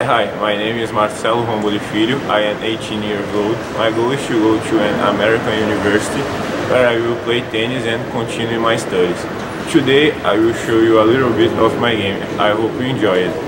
Hi, my name is Marcelo Romboli Filho. I am 18 years old. My goal is to go to an American university where I will play tennis and continue my studies. Today I will show you a little bit of my game. I hope you enjoy it.